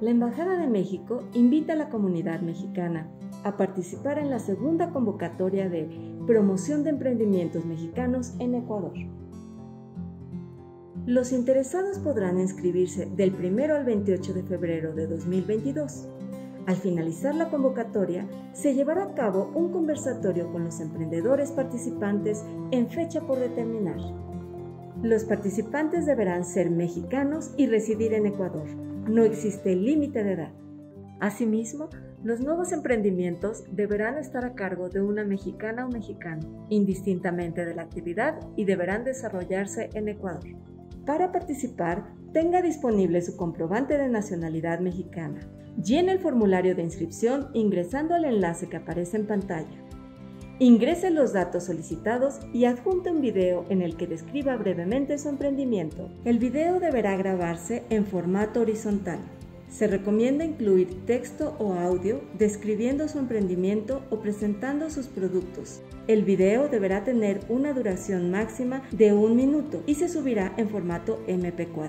La Embajada de México invita a la comunidad mexicana a participar en la segunda convocatoria de promoción de emprendimientos mexicanos en Ecuador. Los interesados podrán inscribirse del 1 al 28 de febrero de 2022. Al finalizar la convocatoria, se llevará a cabo un conversatorio con los emprendedores participantes en fecha por determinar. Los participantes deberán ser mexicanos y residir en Ecuador. No existe límite de edad. Asimismo, los nuevos emprendimientos deberán estar a cargo de una mexicana o mexicano, indistintamente de la actividad, y deberán desarrollarse en Ecuador. Para participar, tenga disponible su comprobante de nacionalidad mexicana. Llene el formulario de inscripción ingresando al enlace que aparece en pantalla. Ingrese los datos solicitados y adjunte un video en el que describa brevemente su emprendimiento. El video deberá grabarse en formato horizontal. Se recomienda incluir texto o audio describiendo su emprendimiento o presentando sus productos. El video deberá tener una duración máxima de un minuto y se subirá en formato MP4.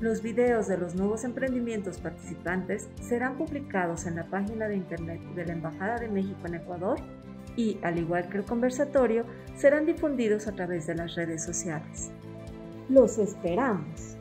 Los videos de los nuevos emprendimientos participantes serán publicados en la página de internet de la Embajada de México en Ecuador y, al igual que el conversatorio, serán difundidos a través de las redes sociales. ¡Los esperamos!